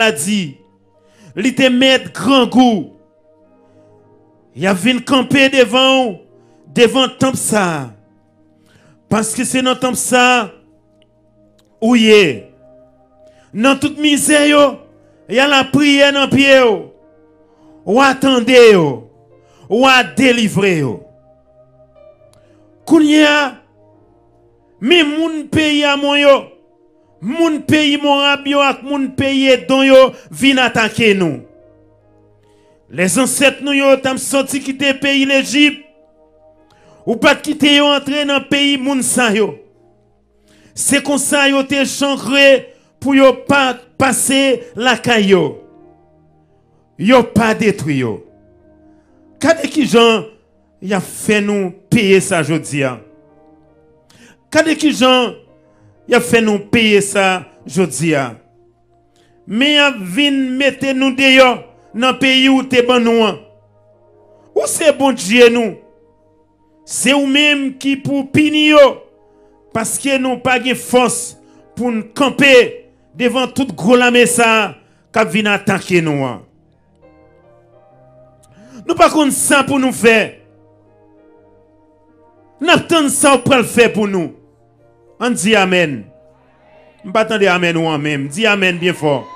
maladie. Il te grand goût. Il a venu camper devant devant temple ça. Parce que c'est dans temple ça où est. Dans toute misère, il y a la prière dans pied. Ou attendez, ou à délivrer. Kounya, mais mon pays à moi yo, mon pays mon rabio ak mon pays don yo vin attaquer nous. Les ancêtres nous yo tam sorti quitter pays l'Égypte. Ou pas quitter yo entrer dans pays moun sa yo. C'est comme ça yo te chancré pour yo pas passer la caillou. Yo pas détruit yo. Kade qui gens y a fait nous payer ça aujourd'hui. Kade qui gens y a fait nous payer ça aujourd'hui. Mais a vin mettre nous dehors dans pays où te ban nous. Ou c'est bon Dieu nous. C'est ou même qui pour punir parce que nous pas de force pour nous camper devant toute gros la ça qui vient attaquer nous. Nous pas contre ça pour nous faire. Nous attendons ça pour le faire pour nous. On dit Amen. Je pas attendre Amen ou Amen. Dis Amen bien fort.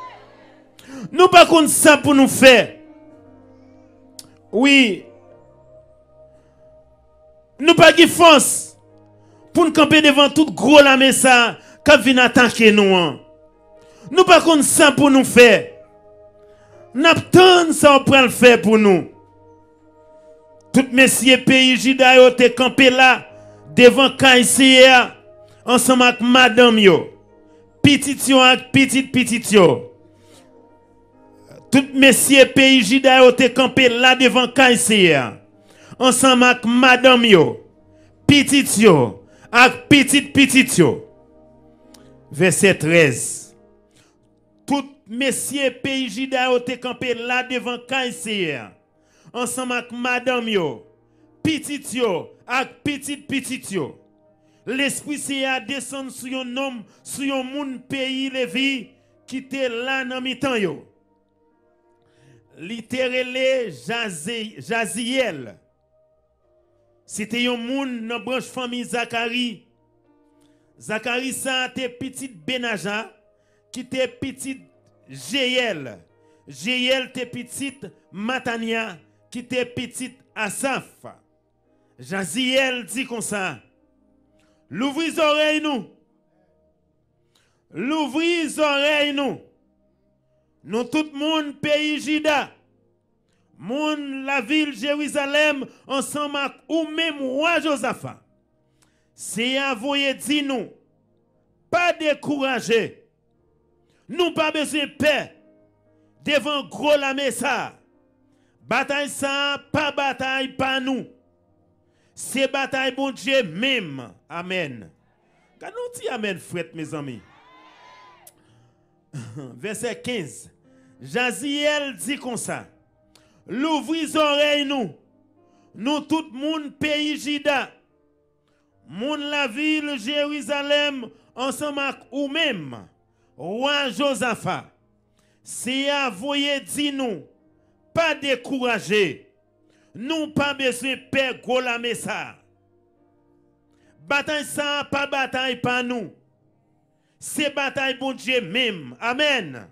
Nous pas contre ça pour nous faire. Oui. Nous pas de force pour nous camper devant tout gros la messa qui vient attaquer nous. Nous pas contre ça pour nous faire. Nous attendons ça pour le faire pour nous. Tout messieurs pays Jida yo te campé là devant Kaïsia ensemble avec madame yo. Petit yo avec petit petit yo. Tout messieurs pays Jida yo te campé là devant Kaïsia ensemble avec madame yo. Petit yo avec petit petit yo. Verset 13. Tout messieurs pays Jida yo te campé là devant Kaïsia ensemble avec madame yo, petit yo, avec petit petit yo. L'esprit c'est à descendre sur un homme, sur un monde pays Lévi qui était là dans mi-temps yo. Jaziel. C'était un monde dans branche famille Zacharie. Zacharie ça était petit Benaja qui était petit Jéel. Jéel était petit Matania qui était petit Asaf. Jaziel dit comme ça. L'ouvrir les oreilles nous. Oreilles nous. Nous tout le monde pays Jida. Moun la ville Jérusalem ensemble avec ou même roi Josaphat. C'est envoyé dit nous. Pas décourager. Nous pas besoin de paix devant gros la messa. Bataille ça, pas bataille pas nous. C'est bataille bon Dieu même. Amen. Quand nous dit Amen, frère, mes amis. Verset 15. Jaziel dit comme ça. Oreilles nous. Nous tout le monde pays Jida. Moun la ville Jérusalem ensemble ou même. Roi Josaphat. C'est à voyer dit nous pas décourager. Nous pas besoin de perdre gros messa. Bataille ça, pas bataille pas nous. C'est bataille bon Dieu même. Amen.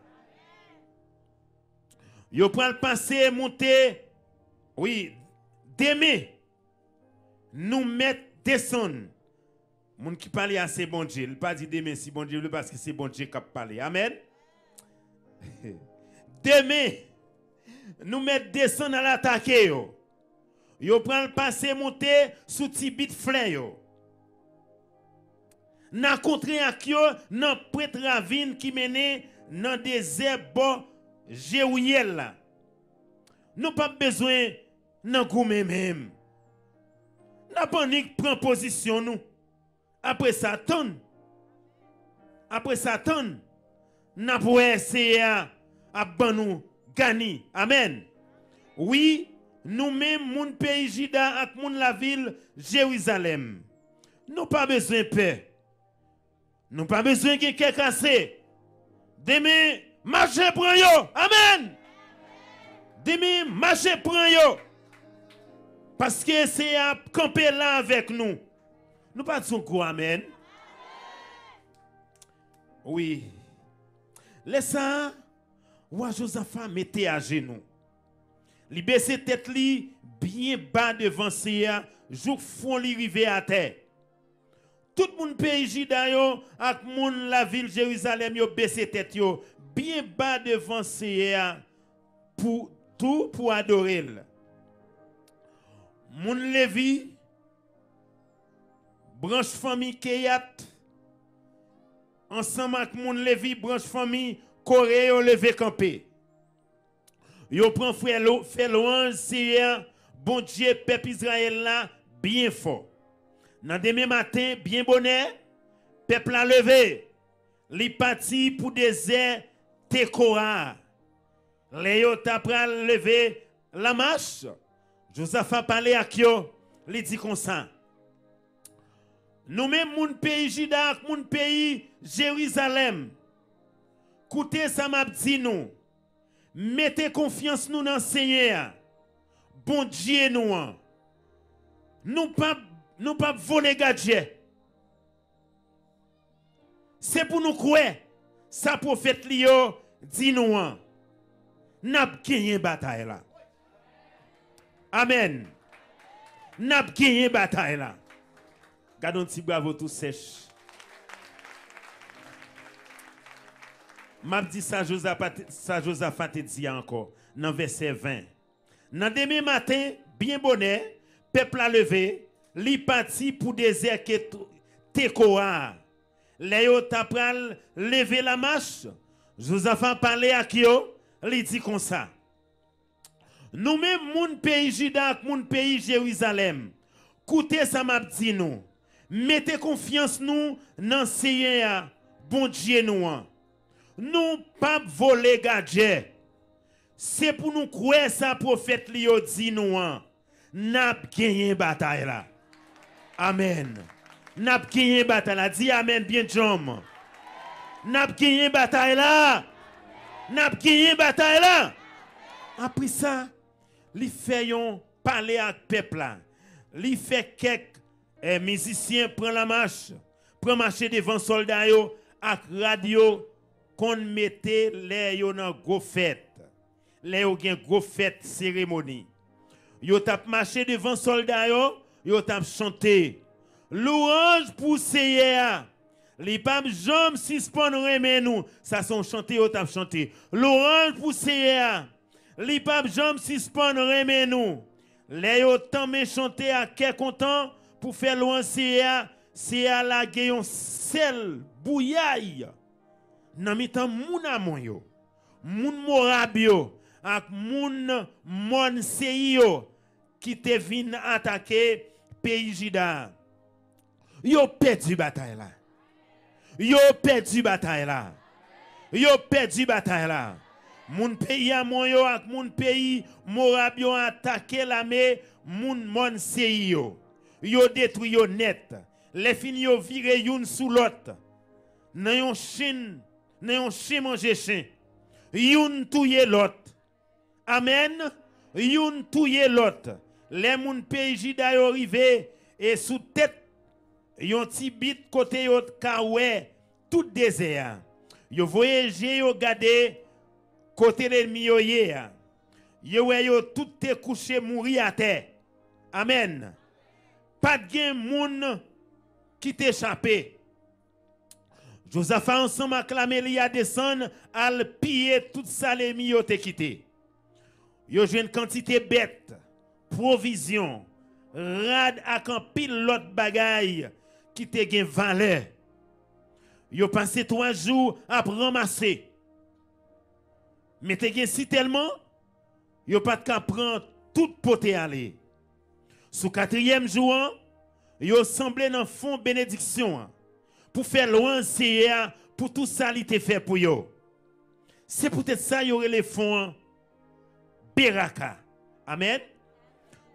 Yo le passé monter. Oui, demain nous mettre descendre. Moun qui parle à c'est bon Dieu, il pas dit demain si bon Dieu parce que c'est bon Dieu qui parle. Amen. demain nous mettons descendre à l'attaquer. Yo prend le passé monter sous tibit flin yo. N'a contre ak yo nan prêtre ravine qui mène dans désert bon Jéouiel. Nous pas besoin nan goumé même. La panique prend position nous. Après ça tonne. Après ça tonne. N'a pour essayer à ban nous gagner. Amen. Oui, nous-mêmes, mon pays Jida et mon la ville Jérusalem, nous pas besoin de paix. Nous pas besoin de quelqu'un cassé. Demain, Marchez prend yo. Amen. Demi, marchez prend yo. Parce que c'est à camper là avec nous. Nous pas de quoi, amen. Oui. Laisse ça, roi Josaphat mettez à genoux. Li baisse tête li bien bas devant Sia, jour fond li rive à terre. Tout le monde pays Juda yo ak moun la ville Jérusalem yo baisse tête yo bien bas devant Sia pour tout pour adorer. Moun Levi branche famille Keyat ensemble avec moun Levi branche famille Corée levé campé. Yo prend frère fait louange Seigneur bon Dieu peuple Israël là bien fort. Dans demain matin bien bonnet peuple a levé. Li parti pour désert Tekora. Léo t'a levé la marche. Joseph a parlé à Kyo, il dit comme ça. Nous même mon pays Juda, mon pays Jérusalem. Écoutez ça m'a dit nous. Mettez confiance nous dans le Seigneur. Bon Dieu nous. Nous pas nous pas voler gadget. C'est pour nous croire. Ça prophète Lio dit nous. N'a gagné bataille là. Amen. N'a gagné bataille. Gardons petit bravo tout sèche. M'a dit ça Josaphat dit encore dans verset 20. Dans demain matin, bien bonnet, peuple a levé, li parti pour désert Tekoa. Léo tapral lever la marche. Josaphat parlait à Kyo, li dit comme ça. Nous même mon pays Juda, mon pays Jérusalem. Écoutez ça m'a dit nous. Mettez confiance nous dans Seigneur, bon Dieu nous. Nous pas voler gadget. C'est pour nous croire ça prophète li dit nous. N'a gagné bataille là. Amen. N'a gagné bataille là. Dis amen bien John. N'a gagné bataille là. N'a gagné bataille là. Après ça, li fait yon parler avec peuple là. Li fait quelques eh, musiciens prend la marche, prend marcher devant soldats yo avec radio qu'on mettait les yo dans gros fête. Les yo fête cérémonie. Yo tap marché devant soldats yo, yo tap chanté. Louange pour Seigneur. Les pam jambes suspend remè nous. Ça sont chanté yo tap chanté. Louange pour Seigneur. Les pam jambes suspend remè nous. Les yo tant chanté à quel content pour faire louange Seigneur. À la gayon sel bouyaille. Nan mitan moun amon yo. Moun morab yo. Ak moun mon yo qui te vin pays Jida. Yo perdu. Yo perdu. Yo perdu bataille là. Moun pays amon yo ak moun pays morab yo attaqué moun mon yo. Yo détruit yo net. Les fin yo viré youn sous l'autre. Nan yon chine yon chien manger chien. Youn touye l'autre. Amen. Youn touye l'autre. Les moun pays jida yo et sous tête yon ti bit côté yo kawè tout désert. Yo voyage yo gade côté l'ennemi yo ye. Yo yo tout te couché mouri à terre. Amen. Pas de gen moun qui t'échappé. Josaphat ensemble acclamé li a descendre al piller toute les yo te quitté. Yo une quantité bête, provision, rad ak un pile l'autre bagaille qui te gen valeur. Yo passé trois jours à ramasser. Mais te gen si tellement, yo pas de prendre tout poté aller. Sous quatrième jour, yo semblé dans fond bénédiction pour faire loin Seigneur pour tout ça il te fait pour yo. C'est peut-être ça y aurait les fonds Beraka. Amen.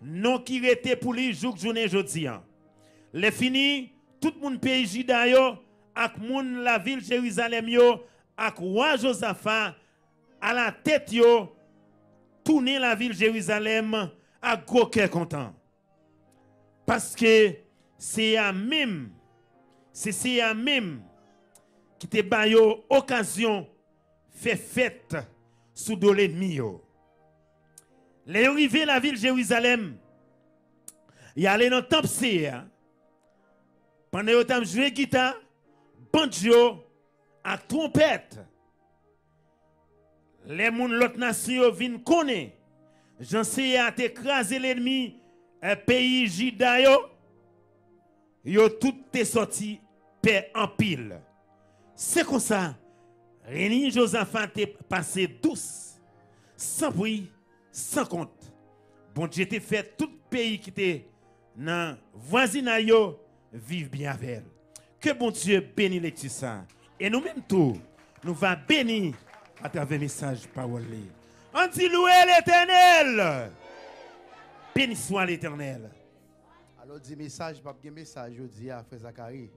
Non qui était pour lui jour journée jodi Les fini tout le monde pays Juda yo ak moun la ville Jérusalem yo ak roi Josaphat à la tête yo tourner la ville Jérusalem à gros content. Parce que c'est à même c'est à même qui te ba yo occasion fait fête sous de l'ennemi. Les arrivés la ville Jérusalem, y allé dans le temple hein. pendant que joué guitare, banjo, à trompette. Les gens de l'autre nation viennent connaître. J'en sais à t'écraser l'ennemi, un pays Jida yo. Tout est sorti paix en pile. C'est comme ça. Réni Josaphat est passé douce, sans bruit, sans compte. Bon Dieu t'a fait tout pays qui était dans voisinage vivre bien avec elle. Que bon Dieu bénisse ça. Et nous-mêmes tout, nous va bénir à travers le message parole. On dit louer l'éternel. Béni soit l'éternel. Alors, dit message, pas de message, je dis à Frère Zachary.